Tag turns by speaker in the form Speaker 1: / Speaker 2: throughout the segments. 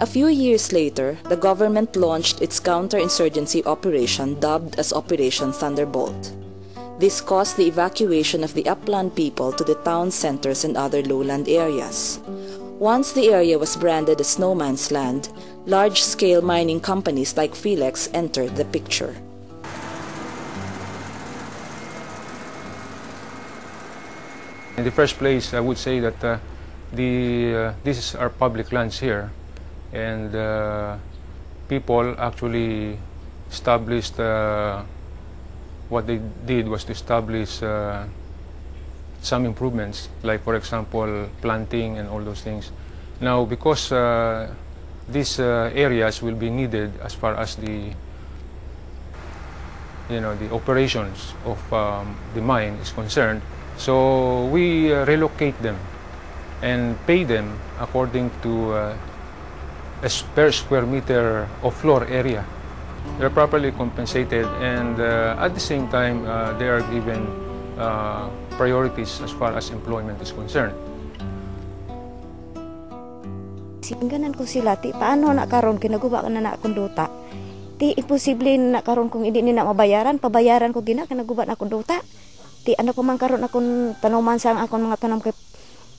Speaker 1: A few years later, the government launched its counterinsurgency operation dubbed as Operation Thunderbolt. This caused the evacuation of the upland people to the town centers and other lowland areas. Once the area was branded as no man's land, large-scale mining companies like Felix entered the picture.
Speaker 2: In the first place, I would say that uh, the uh, this is our public lands here, and uh, people actually established. Uh, what they did was to establish uh, some improvements, like for example planting and all those things. Now, because uh, these uh, areas will be needed as far as the you know the operations of um, the mine is concerned, so we uh, relocate them and pay them according to per square meter of floor area. They're properly compensated, and uh, at the same time, uh, they are given uh, priorities as far as employment is concerned.
Speaker 3: Singganan ko sila, ti paano na karon kinaguba ka na na. Ti imposible na karon kung hindi ni na mabayaran, pabayaran ko gina kinaguba na akong. Ti ano ko man karon akong tanuman sa akong mga tanam kay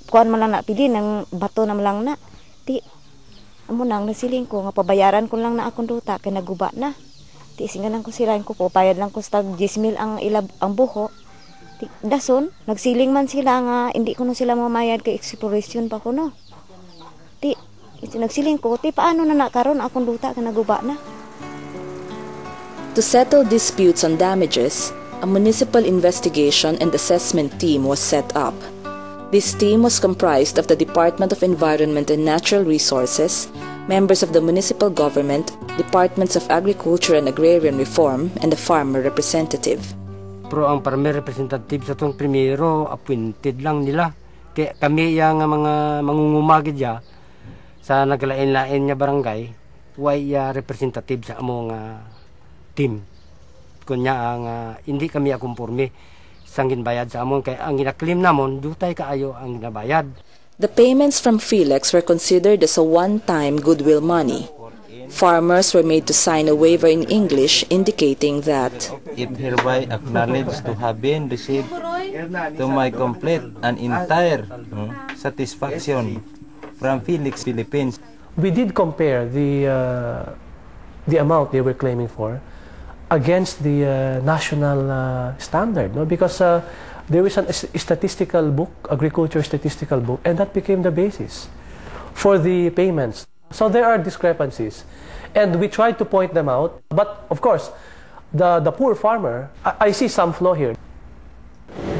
Speaker 3: kuan man na pili ng bato na lang na. Ti amo nang nasiling ko nga pabayaran ko lang na akong duta kay naguba na. Ti singganan ko sila ko po payad lang ko sa 10,000 ang ilab ang buho. Dason nagsiling man sila nga hindi ko no sila mamayad kay exploration pa ko no. Ti nagsiling ko ti paano na nakaron akong duta kay naguba na.
Speaker 1: To settle disputes on damages, a municipal investigation and assessment team was set up. This team was comprised of the Department of Environment and Natural Resources, members of the municipal government, departments of Agriculture and Agrarian Reform, and a farmer representative.
Speaker 4: Pero ang farmer representative sa itong primero, appointed lang nila. Kaya kami yung mga mangungumagid ya sa naglain-lain niya barangay, way ya representative sa among uh, team. Kunya ang ah, hindi kami akumporme sang ginbayad sa amon kay ang ginaklim namon dutay kaayo ang ginabayad.
Speaker 1: The payments from Felix were considered as a one-time goodwill money. Farmers were made to sign a waiver in English indicating that
Speaker 5: it hereby acknowledged to have been received to my complete and entire hmm, satisfaction from Felix Philippines
Speaker 6: we did compare the uh, the amount they were claiming for against the uh, national uh, standard, no? Because uh, there is an s- statistical book, agriculture statistical book, and that became the basis for the payments. So there are discrepancies, and we try to point them out. But of course, the the poor farmer, I, I see some flaw here.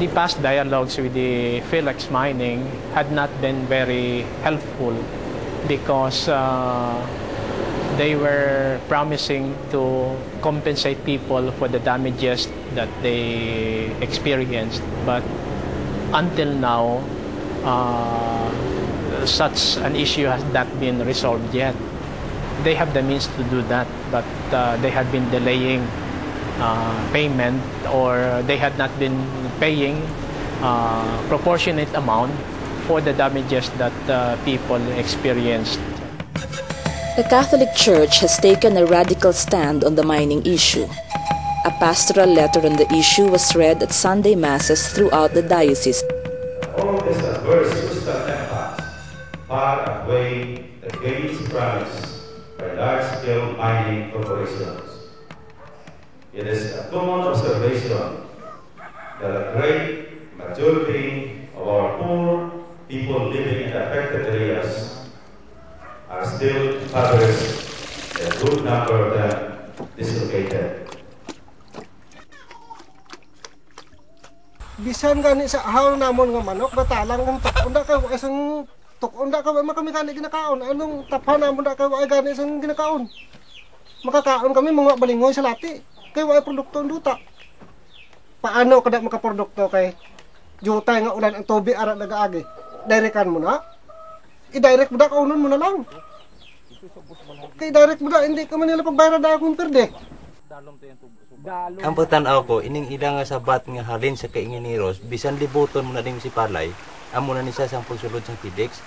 Speaker 7: The past dialogues with the Felix Mining had not been very helpful because uh, they were promising to compensate people for the damages that they experienced. But until now, uh, such an issue has not been resolved yet. They have the means to do that, but uh, they have been delaying uh, payment or they had not been paying uh, proportionate amount for the damages that uh, people experienced.
Speaker 1: The Catholic Church has taken a radical stand on the mining issue. A pastoral letter on the issue was read at Sunday Masses throughout the diocese.
Speaker 8: All these adverse social impacts far outweigh the gains promised by large-scale mining corporations. It is a common observation that a great majority of our poor people living in affected areas are still and a good number of them dislocated.
Speaker 9: bisan gani sa ahaw namon nga manok batalang ang tukunda ka isang tukunda ka wa kami gani ginakaon. Anong tapha namon da ka wa gani isang ginakaon? Makakaon kami mga balingoy sa lati. Kay wa produkto ang duta. Paano kada makaprodukto kay jutay nga ulan ang tubig ara nagaagi? Direkan mo na? I-direct mo da kaunon mo na lang kay direct mo da hindi ka man nila pagbayad da akong perde
Speaker 5: ang pagtanaw ko ining ilang nga sabat nga halin sa kainginiros bisan libuton mo na din si Palay. Amo na ni siya sang pagsulod sa PDEX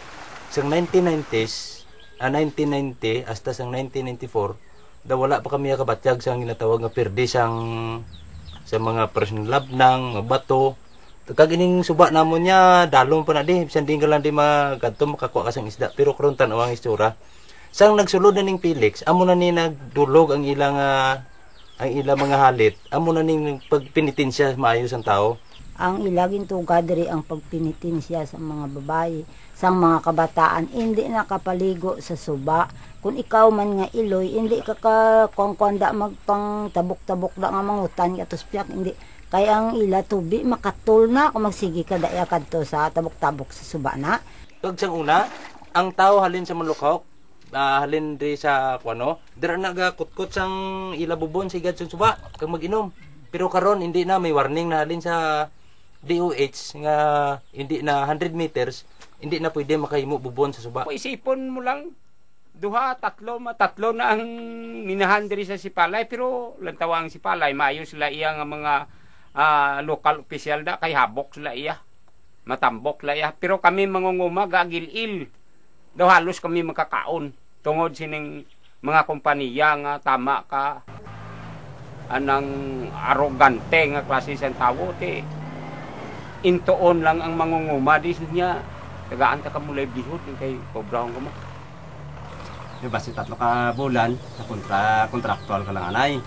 Speaker 5: sang 1990s ah, 1990 hasta sang 1994 da wala pa kami kabatyag sa ginatawag nga perdi sang sa mga personal labnang, mga bato. Kag ining suba namon niya dalong pa na di. Bisan din ka lang di magadto makakuha ka sang isda. Pero karon tan-aw ang istura. Sang nagsulod na ning Felix, amo na ni nagdulog ang ilang ah, ang ilang mga halit. Amo na ning pagpinitensya maayos ang tao.
Speaker 10: ang ilagin tuga diri ang pagpinitin siya sa mga babae sa mga kabataan. Hindi nakapaligo sa suba. Kung ikaw man nga iloy hindi ka ka kongkonda magpang tabok-tabok da nga mangutan katos piyak. Hindi. Kaya ang ila tubi makatul na kung magsigi ka daya kadto sa tabok-tabok sa suba na.
Speaker 5: Kag sang una, ang tao halin sa Manlukok, ah, halin di sa kuano, dira na kutkot sang ilabubon sigad sa suba kag mag-inom. Pero karon hindi na may warning na halin sa DOH nga hindi na 100 meters, hindi na pwede makahimo bubon sa suba.
Speaker 11: Isipon mo lang, duha, tatlo, matatlo na ang minahan diri sa Sipalay, pero lantawa ang Sipalay, maayo sila iya nga mga ah, local official da, kay habok sila iya. Matambok sila iya. Pero kami mangunguma, gagil-il. Daw halos kami makakaon. Tungod sining mga kompanya nga tama ka. Anang arogante nga klase sa tawo ti intoon lang ang mangunguma di niya. Tagaan ta ka mo livelihood kay pobrahon ko mo.
Speaker 4: Di ba si tatlo ka bulan, sa kontra, kontraktual ka lang anay.